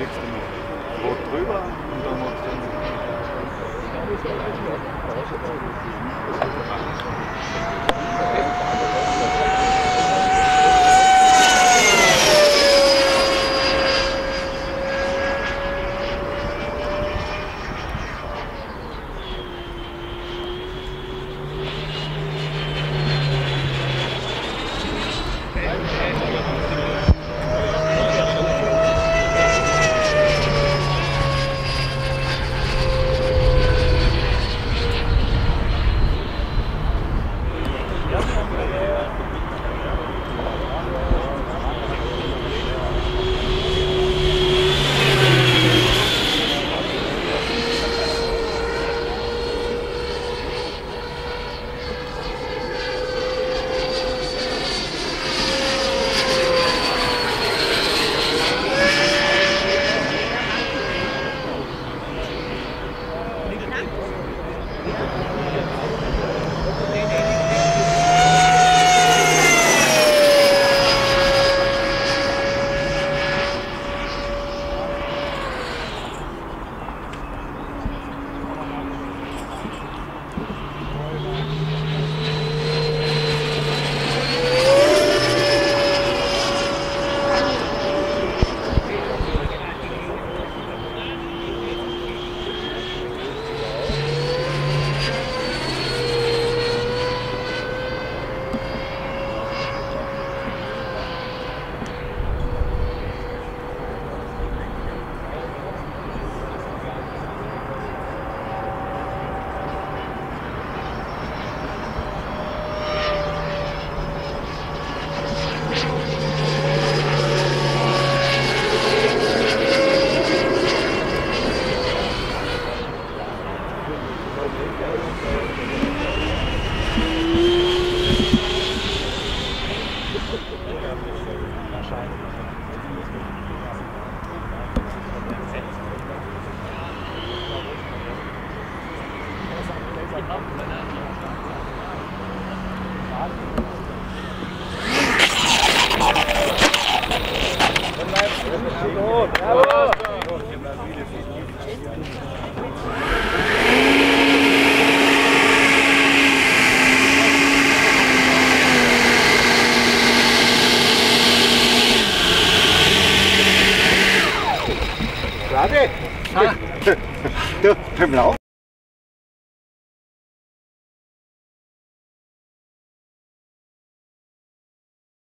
kriegst du ein Brot drüber und dann machst du dann. Được, thêm lão.